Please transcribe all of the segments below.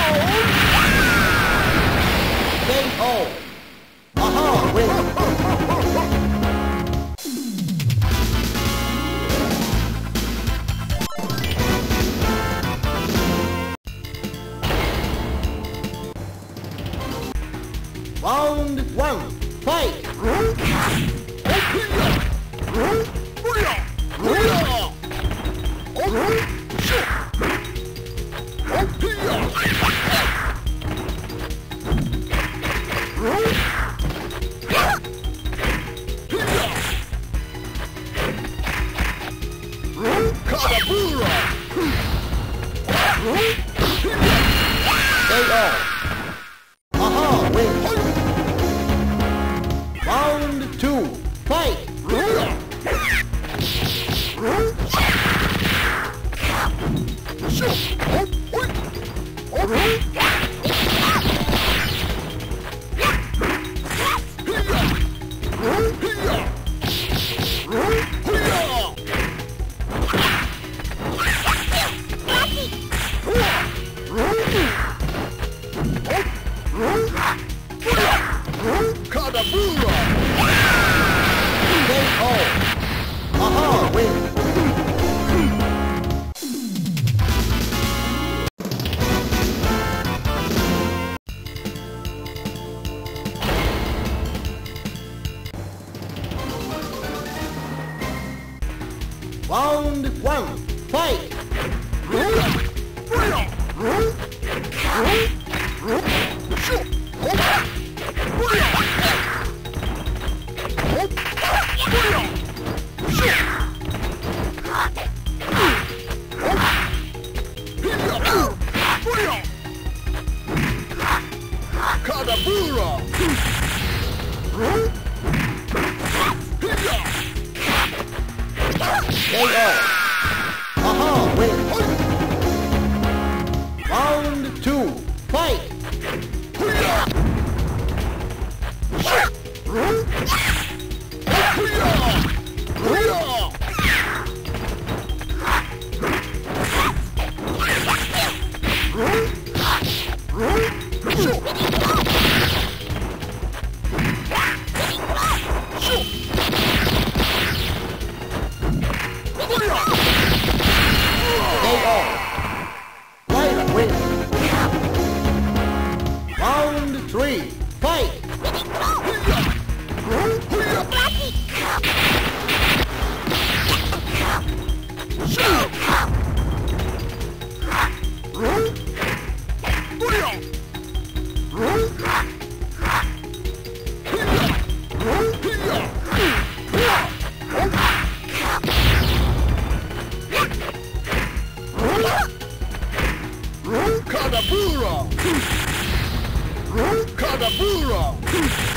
Game Round one, go!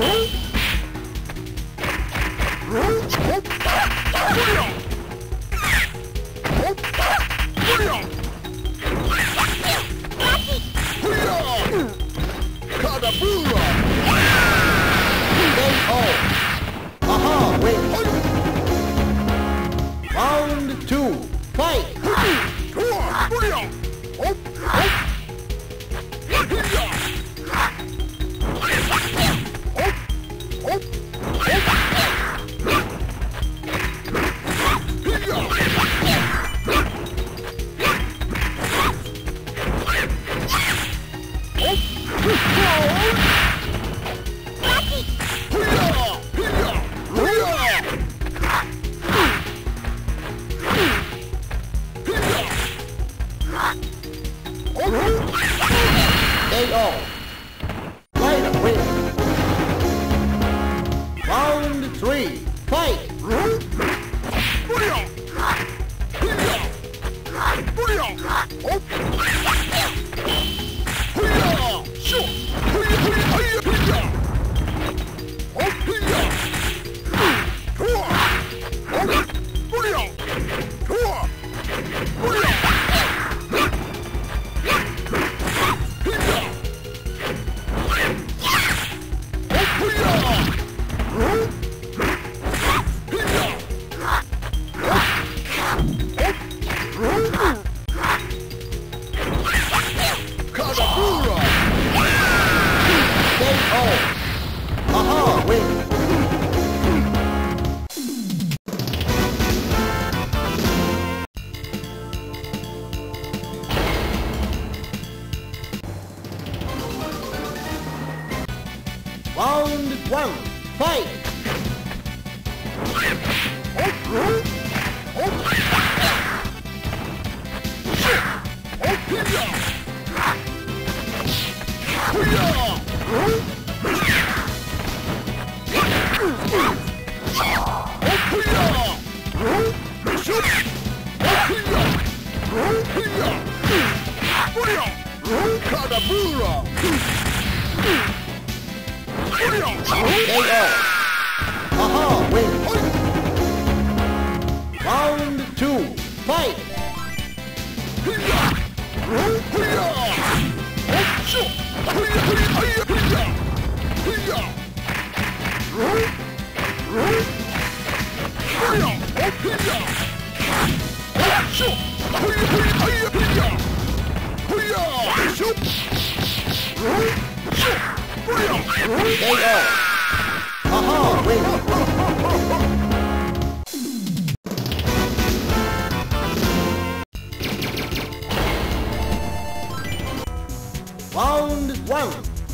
Really?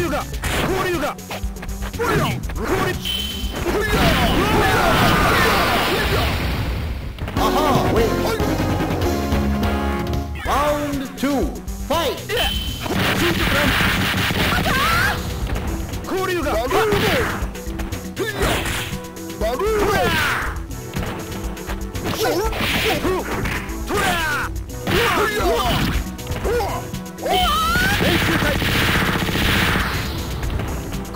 竜が放流がほりゃほりほりゃほりフほりゃあはウェイバウンド2ファイト金属ラン交流がバルーンフィアバルーンフィアフィアフィア練習会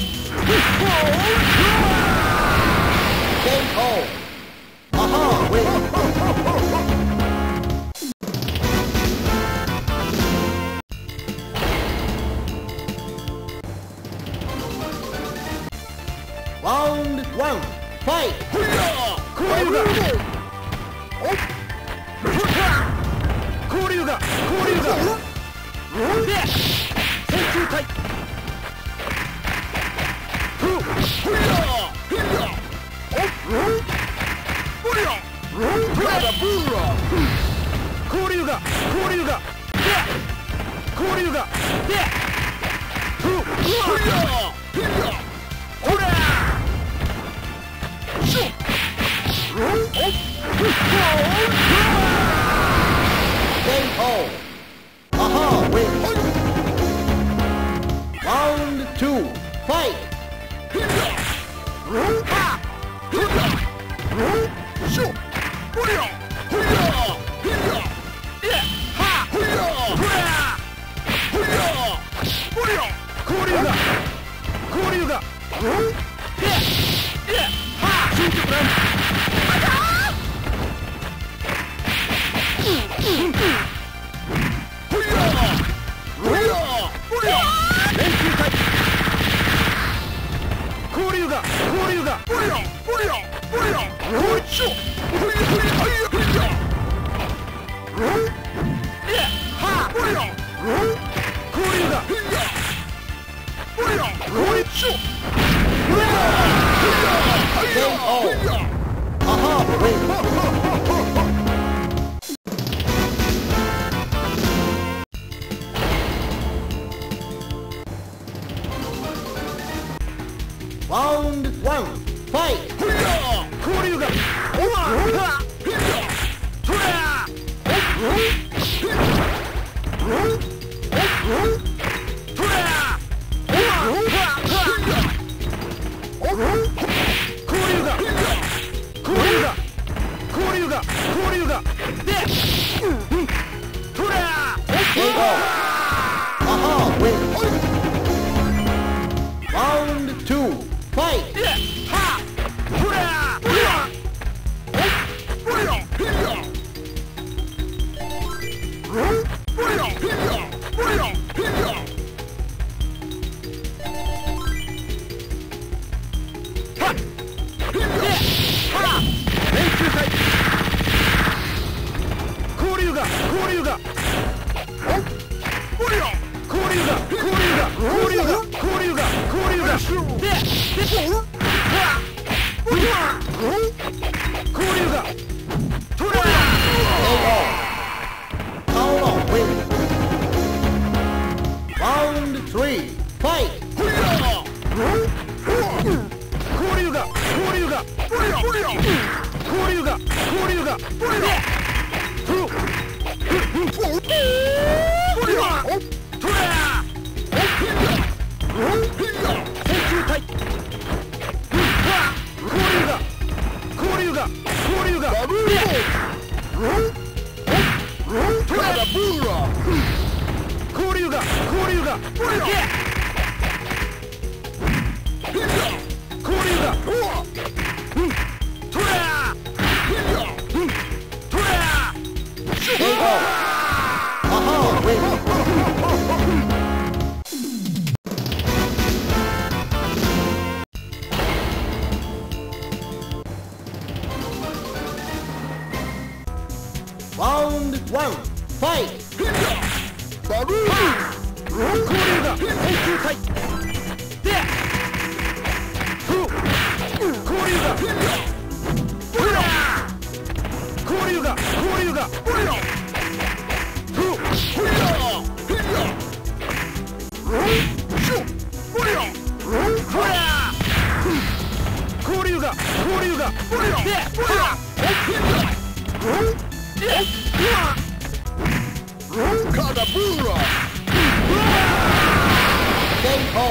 KO. Aha Paolo wins. Round three, fight! 交流が交流が交流が交流がでふふトラ戦中隊交流が交流が交流が交流が交流がで交流がトラトラ KO. Aha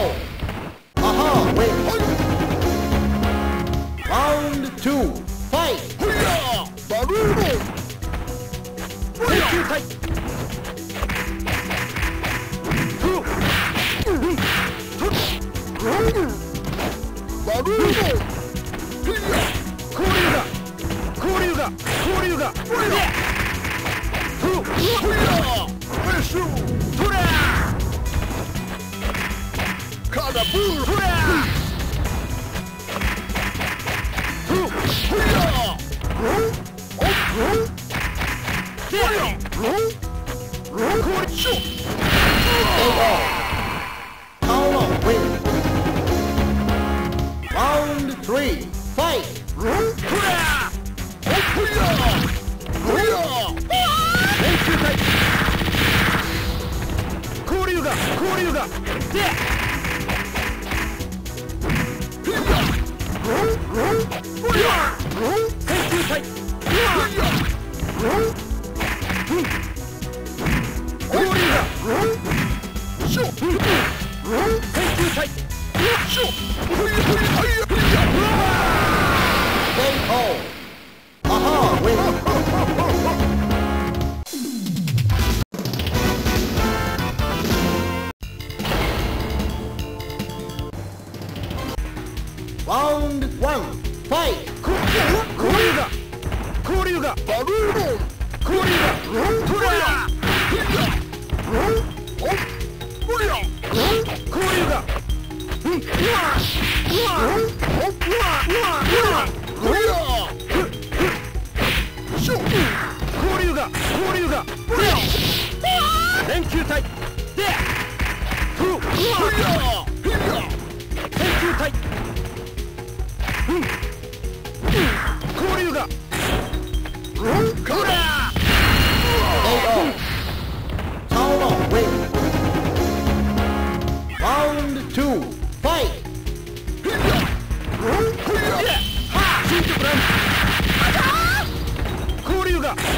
KO. Aha, win. Round two, fight. ヒヤバルーンボリラ変球体ふバルーンヒヤ交流が交流が交流がボリラふヒヤフェッシュほらカダブーラほらふヒヤでこれシュ KO. Paolo win. Round three, fight. ほらヒヤヒヤ変球体交流が交流がで Aha, win. 交流が交流がほら交流が交流が交流が連球体でふ変球体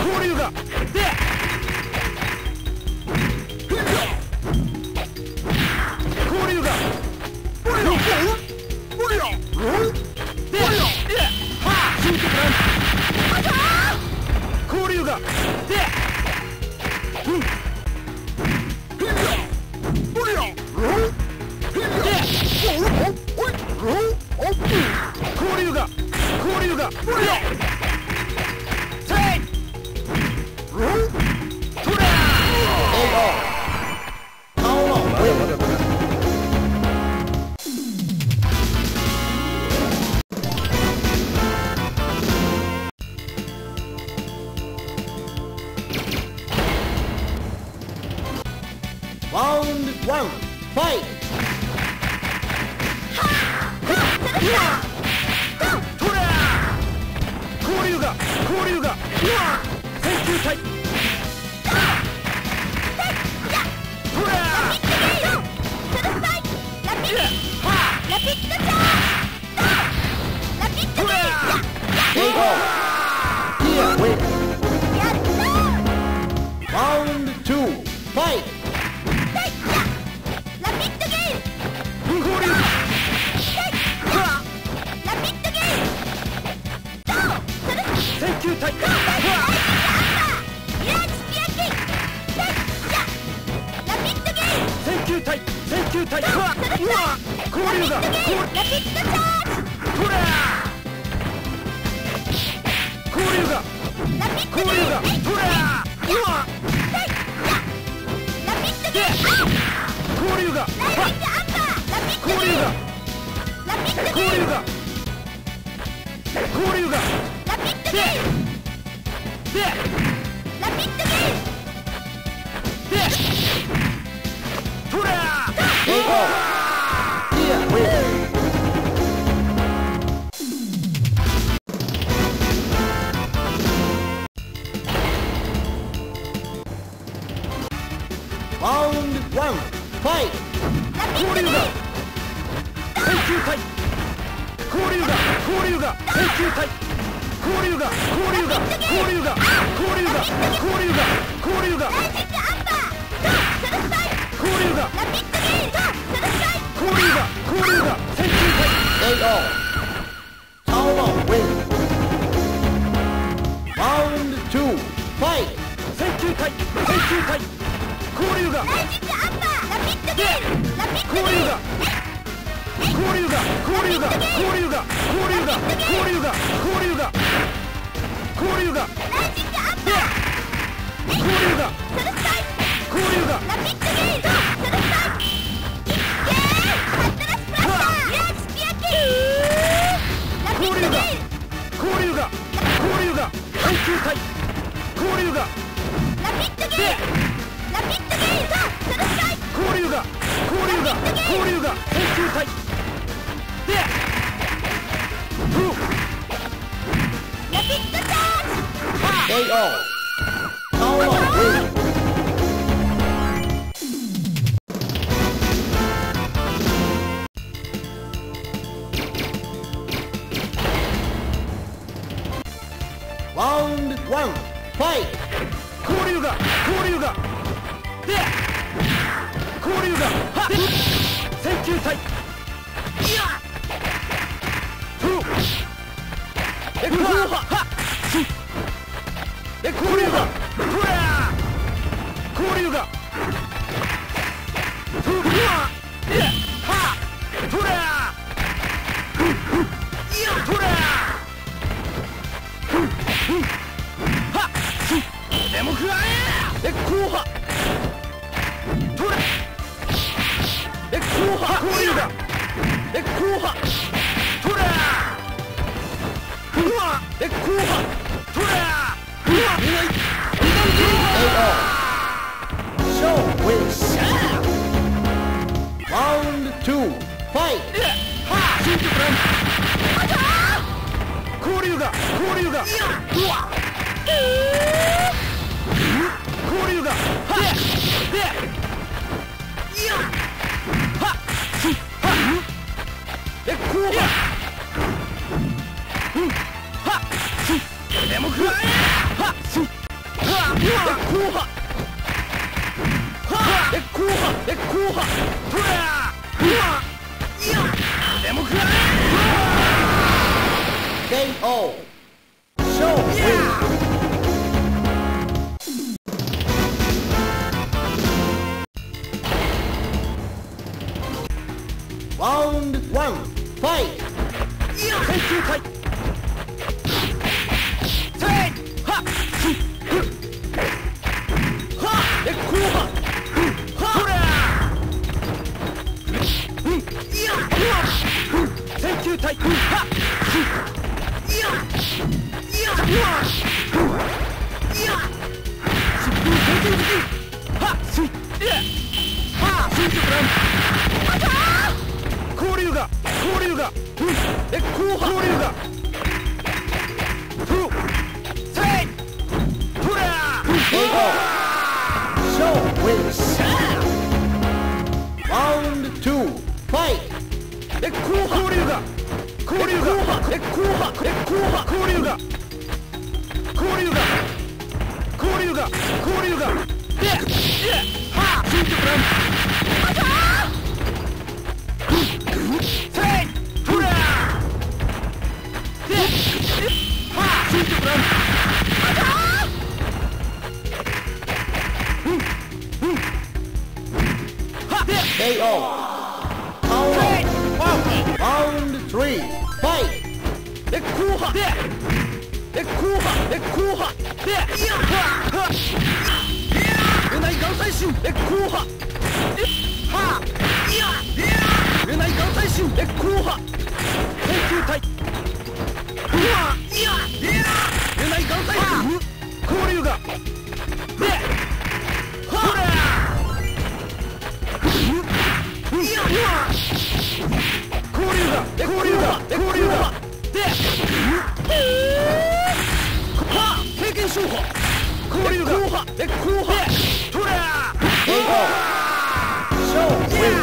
交流がワンファイトほら交流が交ほら交流が交流が交流が交流が交流が交流が請求隊交流が交流が請求隊交流が交流が交流が交流が交流が交流が交流が交流が交流が交流が交流がタ流が交流イ交流が交流が交流が交流が交流が交流がラピッドゲーム？ラピッドゲー交流が交流が交流が補給隊。でふうラピッドチャージだ交流だ交流だでは経験勝負交流だ後派で後派トラー勝負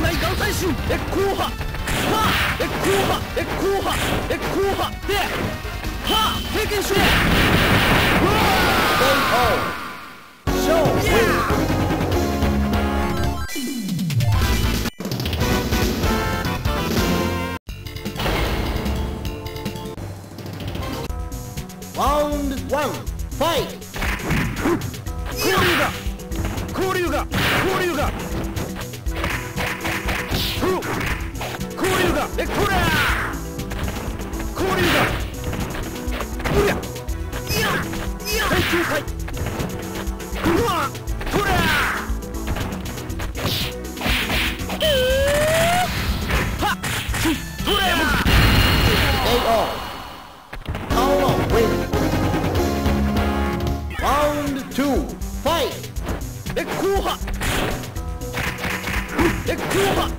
内眼最新え後波はえ後後後では経験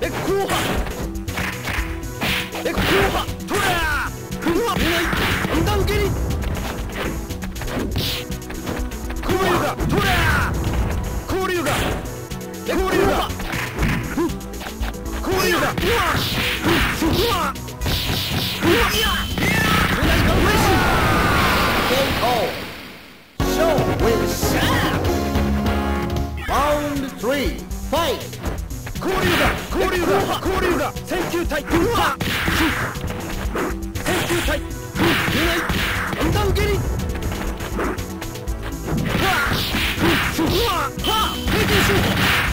え後半え後半トラーうわ狙い無駄受けに。こういうがトラー交流が交流が交流がうわ。っうわ。っ交流が選球隊軍派。選球隊軍見ない三段蹴りはっ。はっ。はっ。平均シュート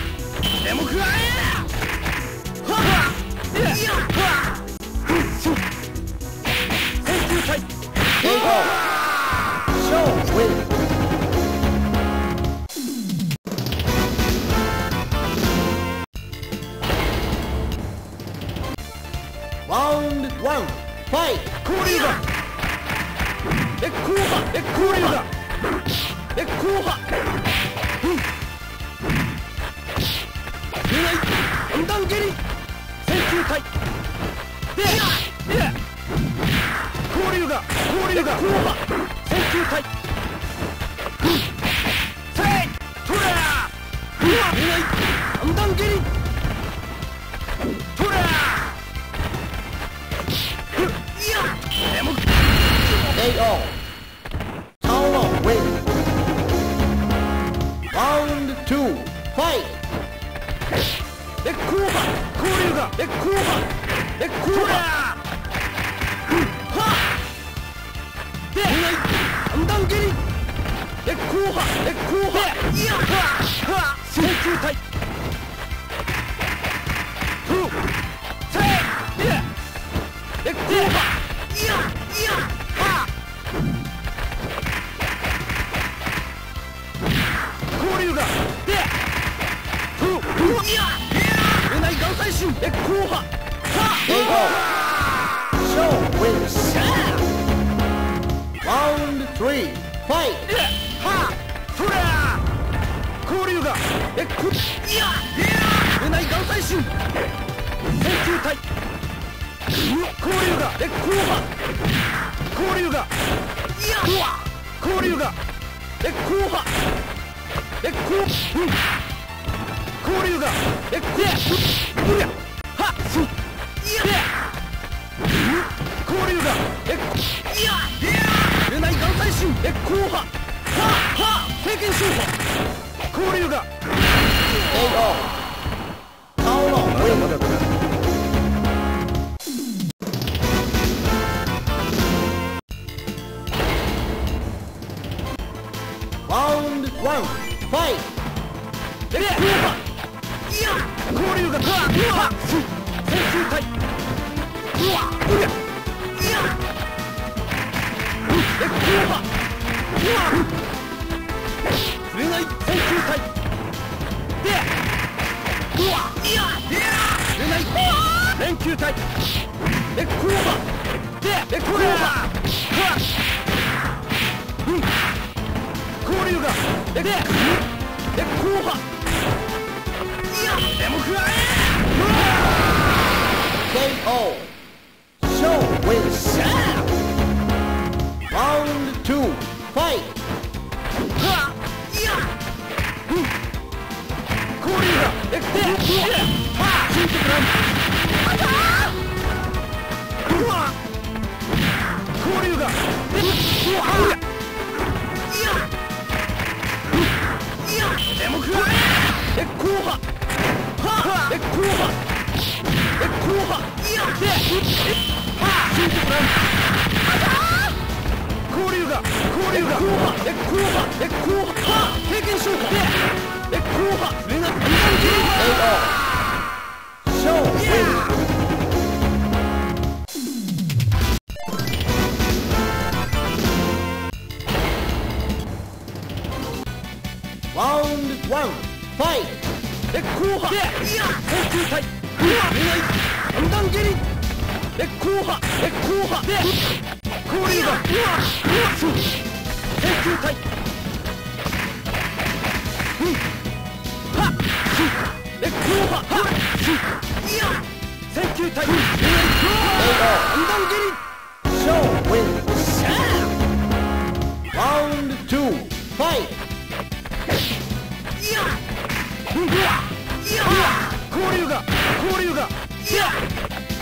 KO. Town of Wind. Round two. Fight. で、クーバークーリュガで、クーバーで、クーバーはっで、三段蹴りで、クーハで、クーハいやはっ水中体 Round one. Fight. えれ交流がうわうわ先球対うわうやいやえ交波うわ触れない先球対でうわいやいや触れない連球対え交波でえ交波うわうん交流がえでえ交波いやでも食らえ KO. Show wins. Round two. Fight. はっいやうん交流がえでではあついてくらんあたうわ交流がでうわ Show one. Fight. え後波でいや先球対うわ触れない。三段蹴り。え後波え後波で交流がうわうわそう先球対うんはっそうえ後波はっそういや先球対触れない三段蹴り Show wins. Round two. Fight. 交流が交流がいや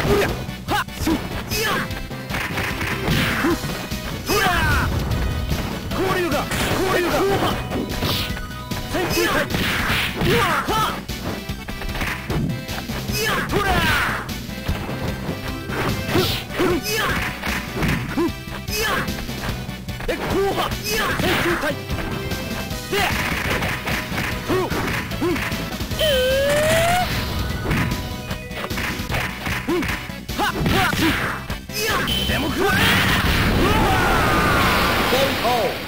うやはっそういやうら交流が交流が後半先球対うわはっいやほらふっいやふっいやえ後半いや先球対で KO.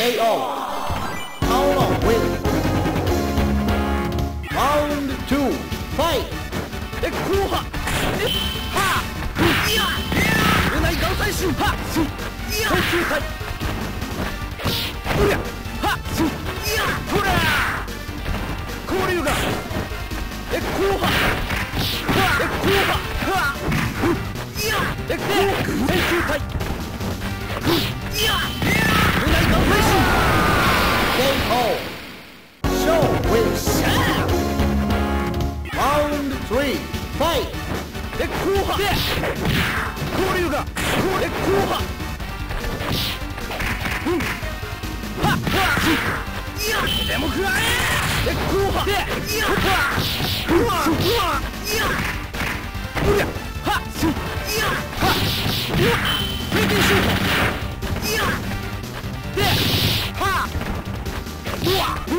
KO. Paolo win. Round two. Fight. え後半えはっいや触れない眼帯心はっすいや先球対うやはっすいやこれ交流がえ後半はえ後半はっいやえ後半先球対いや触れない眼帯心 KO. Show wins. え後半で交流がえ後半。うんはっはっいやでも食らええ後半。でいやはうわうわいやうやはっすいやはうわ平均シュートいやではうわうん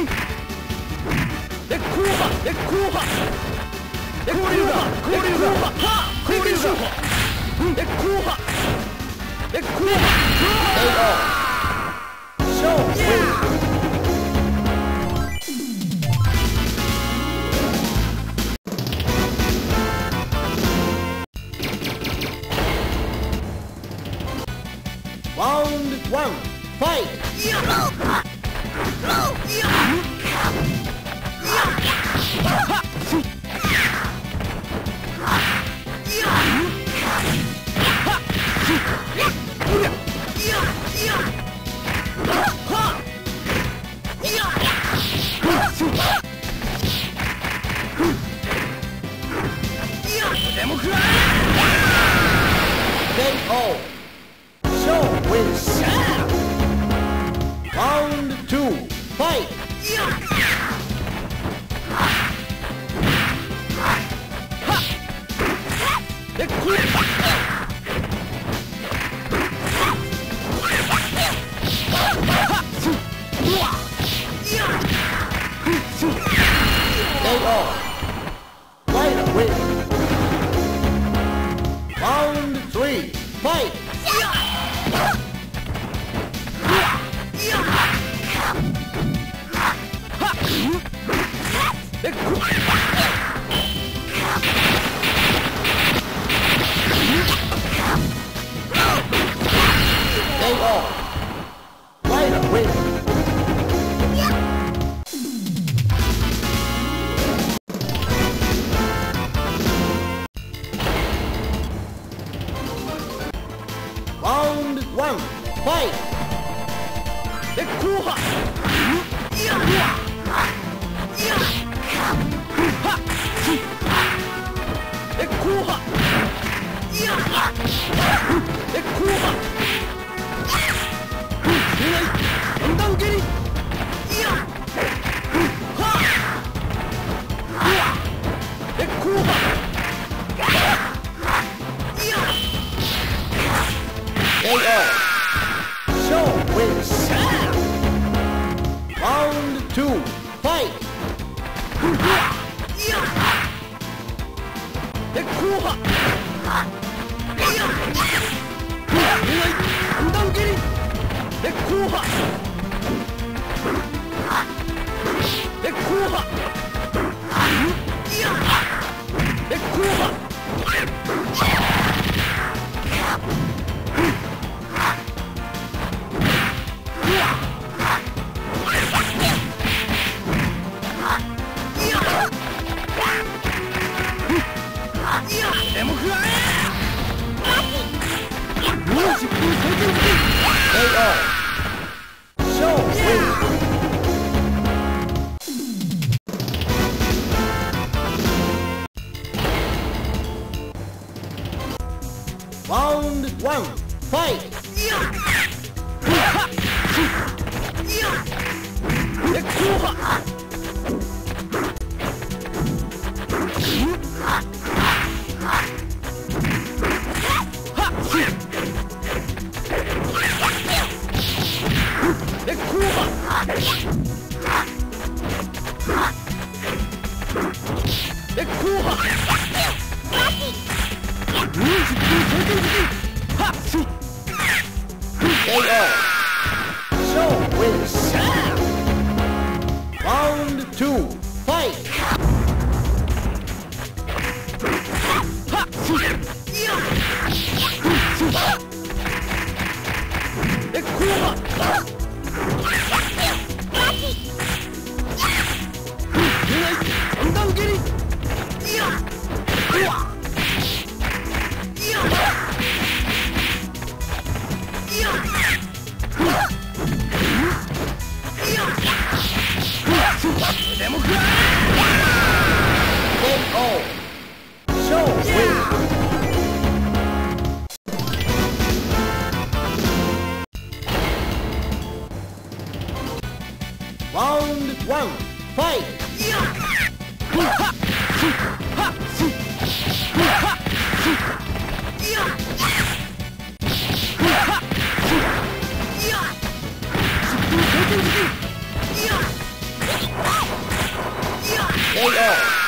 え後半。え後半。え交流交流が交流がえ後半え後半えショーワウンドワンファイト There you go.